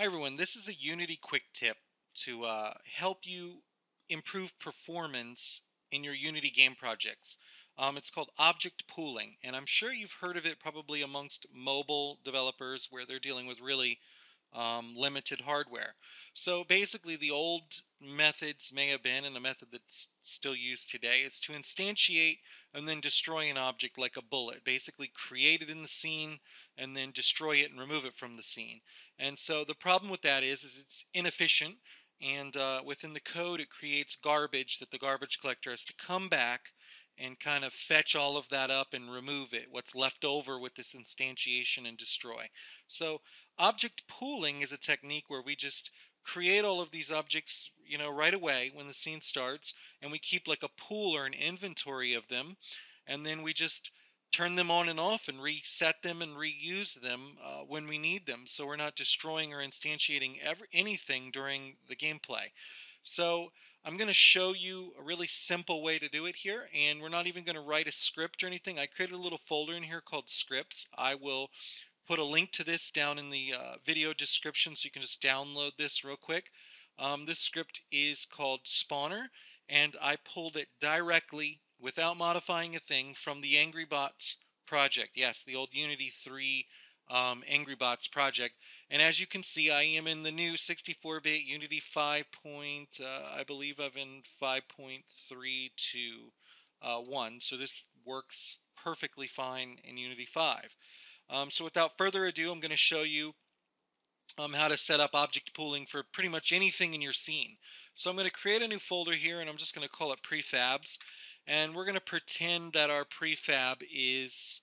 Hi everyone, this is a Unity quick tip to uh, help you improve performance in your Unity game projects. Um, it's called object pooling, and I'm sure you've heard of it probably amongst mobile developers where they're dealing with really um, limited hardware. So basically the old methods may have been, and a method that's still used today, is to instantiate and then destroy an object like a bullet. Basically create it in the scene and then destroy it and remove it from the scene. And so the problem with that is, is it's inefficient and uh, within the code it creates garbage that the garbage collector has to come back and kind of fetch all of that up and remove it, what's left over with this instantiation and destroy. So object pooling is a technique where we just create all of these objects, you know, right away when the scene starts, and we keep like a pool or an inventory of them, and then we just turn them on and off and reset them and reuse them uh, when we need them so we're not destroying or instantiating ever, anything during the gameplay. So I'm going to show you a really simple way to do it here and we're not even going to write a script or anything. I created a little folder in here called scripts. I will put a link to this down in the uh, video description so you can just download this real quick. Um, this script is called Spawner and I pulled it directly without modifying a thing from the Angry Bots project. Yes, the old Unity 3 um, Angry Bots project. And as you can see, I am in the new 64-bit Unity 5. Point, uh, I believe I'm in 5.321. Uh, so this works perfectly fine in Unity 5. Um, so without further ado, I'm going to show you um, how to set up object pooling for pretty much anything in your scene. So I'm going to create a new folder here and I'm just going to call it prefabs. And we're going to pretend that our prefab is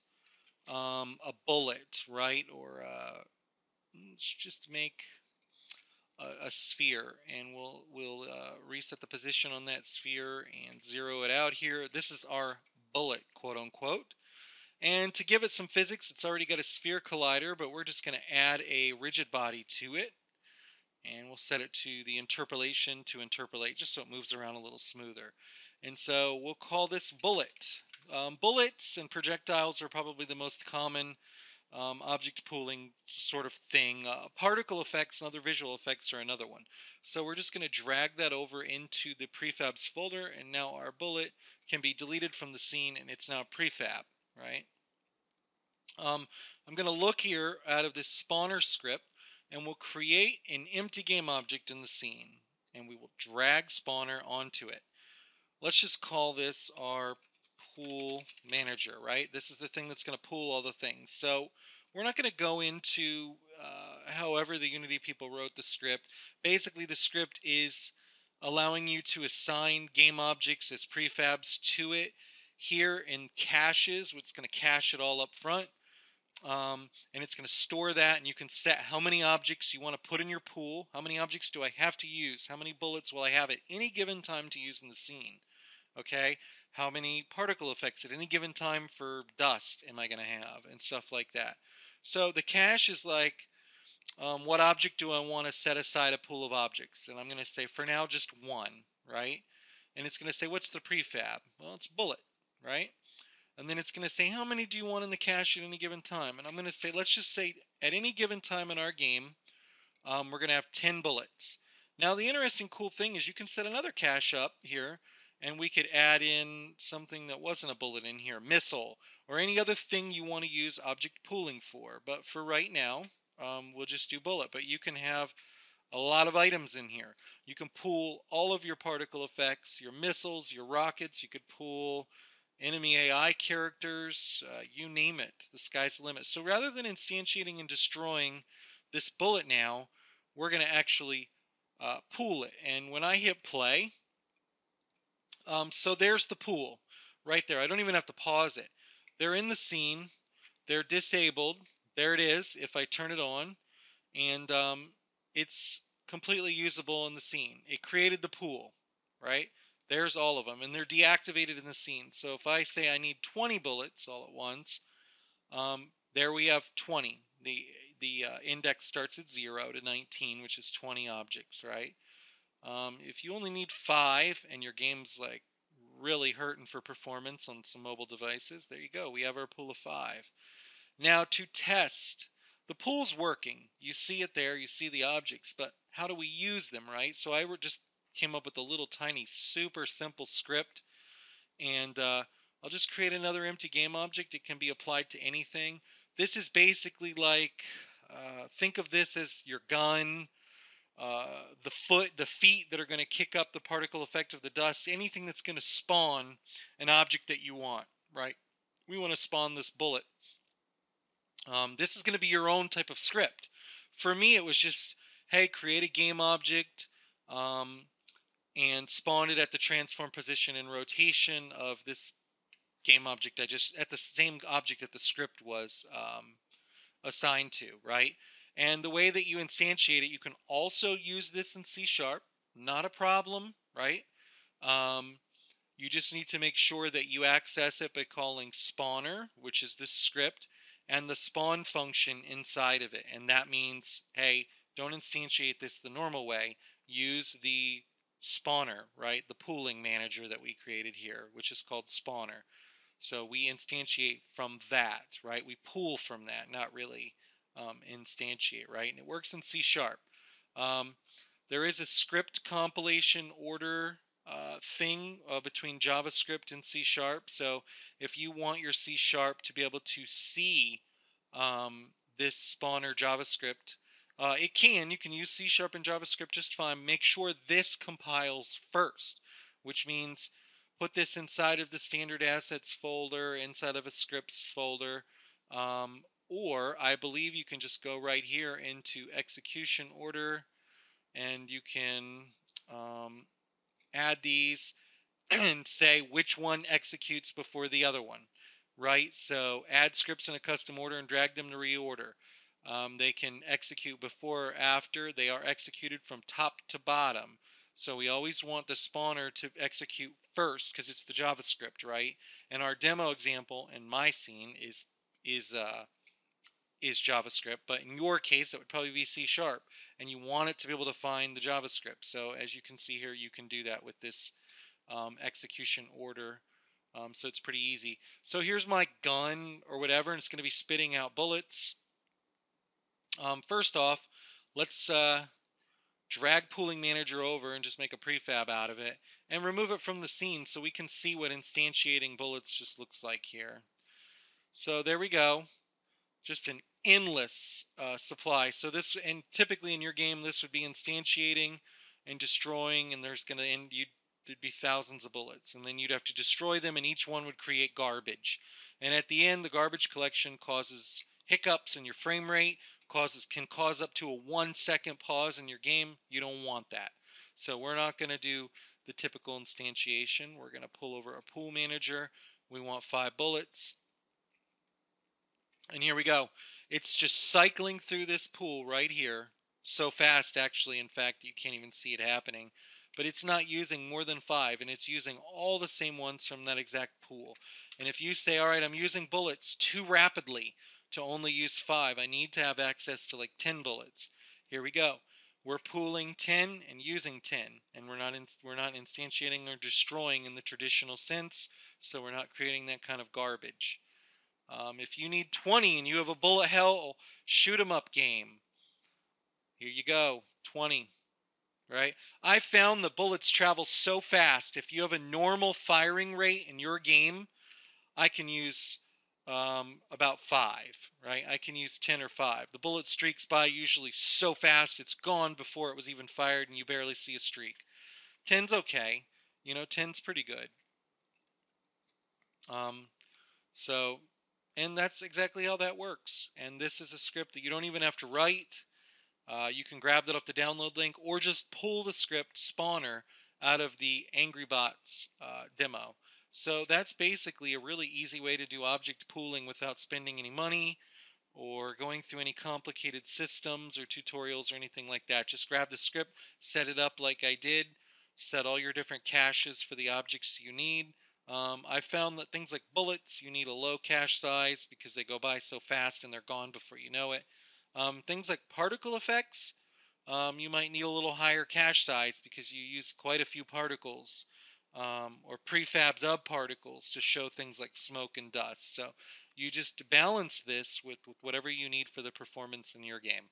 um, a bullet, right? Or uh, let's just make a, a, sphere, and we'll we'll uh, reset the position on that sphere and zero it out here. This is our bullet, quote unquote. And to give it some physics, it's already got a sphere collider, but we're just going to add a rigid body to it. And we'll set it to the interpolation to interpolate, just so it moves around a little smoother. And so we'll call this bullet. Um, bullets and projectiles are probably the most common um, object pooling sort of thing. Uh, particle effects and other visual effects are another one. So we're just going to drag that over into the prefabs folder and now our bullet can be deleted from the scene and it's now prefab, right? Um, I'm going to look here out of this spawner script and we'll create an empty game object in the scene and we will drag spawner onto it. Let's just call this our pool manager, right? This is the thing that's going to pool all the things. So we're not going to go into uh, however the Unity people wrote the script. Basically, the script is allowing you to assign game objects as prefabs to it here in caches, is going to cache it all up front. Um, and it's going to store that, and you can set how many objects you want to put in your pool. How many objects do I have to use? How many bullets will I have at any given time to use in the scene? Okay, how many particle effects at any given time for dust am I going to have, and stuff like that. So the cache is like, um, what object do I want to set aside a pool of objects? And I'm going to say, for now, just one, right? And it's going to say, what's the prefab? Well, it's bullet, right? And then it's going to say, how many do you want in the cache at any given time? And I'm going to say, let's just say, at any given time in our game, um, we're going to have 10 bullets. Now, the interesting cool thing is you can set another cache up here and we could add in something that wasn't a bullet in here, missile, or any other thing you want to use object pooling for. But for right now, um, we'll just do bullet. But you can have a lot of items in here. You can pool all of your particle effects, your missiles, your rockets. You could pool enemy AI characters, uh, you name it. The sky's the limit. So rather than instantiating and destroying this bullet now, we're going to actually uh, pool it. And when I hit play, um, so there's the pool right there. I don't even have to pause it. They're in the scene. They're disabled. There it is if I turn it on. And um, it's completely usable in the scene. It created the pool, right? There's all of them. And they're deactivated in the scene. So if I say I need 20 bullets all at once, um, there we have 20. The, the uh, index starts at 0 to 19, which is 20 objects, right? Um, if you only need five and your game's like really hurting for performance on some mobile devices, there you go. We have our pool of five. Now to test the pool's working. You see it there, you see the objects, but how do we use them, right? So I just came up with a little tiny, super simple script, and uh, I'll just create another empty game object. It can be applied to anything. This is basically like, uh, think of this as your gun, uh, the foot, the feet that are going to kick up the particle effect of the dust, anything that's going to spawn an object that you want, right? We want to spawn this bullet. Um, this is going to be your own type of script. For me, it was just, hey, create a game object um, and spawn it at the transform position and rotation of this game object I just, at the same object that the script was um, assigned to, right? And the way that you instantiate it, you can also use this in C Sharp. Not a problem, right? Um, you just need to make sure that you access it by calling spawner, which is this script, and the spawn function inside of it. And that means, hey, don't instantiate this the normal way. Use the spawner, right? The pooling manager that we created here, which is called spawner. So we instantiate from that, right? We pool from that, not really um, instantiate, right? And it works in C Sharp. Um, there is a script compilation order uh, thing uh, between JavaScript and C Sharp. So if you want your C Sharp to be able to see um, this spawner JavaScript, uh, it can. You can use C Sharp and JavaScript just fine. Make sure this compiles first, which means put this inside of the standard assets folder, inside of a scripts folder, um, or I believe you can just go right here into execution order and you can um, add these and say which one executes before the other one, right? So add scripts in a custom order and drag them to reorder. Um, they can execute before or after. They are executed from top to bottom. So we always want the spawner to execute first because it's the JavaScript, right? And our demo example in my scene is is uh, is JavaScript, but in your case, it would probably be C Sharp, and you want it to be able to find the JavaScript. So as you can see here, you can do that with this um, execution order. Um, so it's pretty easy. So here's my gun or whatever, and it's going to be spitting out bullets. Um, first off, let's uh, drag Pooling Manager over and just make a prefab out of it, and remove it from the scene so we can see what instantiating bullets just looks like here. So there we go just an endless uh, supply. So this, and typically in your game, this would be instantiating and destroying, and there's going to end, you'd, there'd be thousands of bullets, and then you'd have to destroy them, and each one would create garbage. And at the end, the garbage collection causes hiccups in your frame rate, causes can cause up to a one second pause in your game. You don't want that. So we're not going to do the typical instantiation. We're going to pull over a pool manager. We want five bullets. And here we go. It's just cycling through this pool right here. So fast, actually, in fact, you can't even see it happening. But it's not using more than five, and it's using all the same ones from that exact pool. And if you say, all right, I'm using bullets too rapidly to only use five, I need to have access to like 10 bullets. Here we go. We're pooling 10 and using 10, and we're not in, we're not instantiating or destroying in the traditional sense, so we're not creating that kind of garbage. Um, if you need 20 and you have a bullet hell shoot 'em up game, here you go, 20. Right? I found the bullets travel so fast. If you have a normal firing rate in your game, I can use um, about five, right? I can use 10 or 5. The bullet streaks by usually so fast it's gone before it was even fired and you barely see a streak. 10's okay. You know, 10's pretty good. Um, so and that's exactly how that works. And this is a script that you don't even have to write. Uh, you can grab that off the download link or just pull the script spawner out of the Angry Bots uh, demo. So that's basically a really easy way to do object pooling without spending any money or going through any complicated systems or tutorials or anything like that. Just grab the script, set it up like I did, set all your different caches for the objects you need, um, I found that things like bullets, you need a low cache size because they go by so fast and they're gone before you know it. Um, things like particle effects, um, you might need a little higher cache size because you use quite a few particles um, or prefabs of particles to show things like smoke and dust. So You just balance this with, with whatever you need for the performance in your game.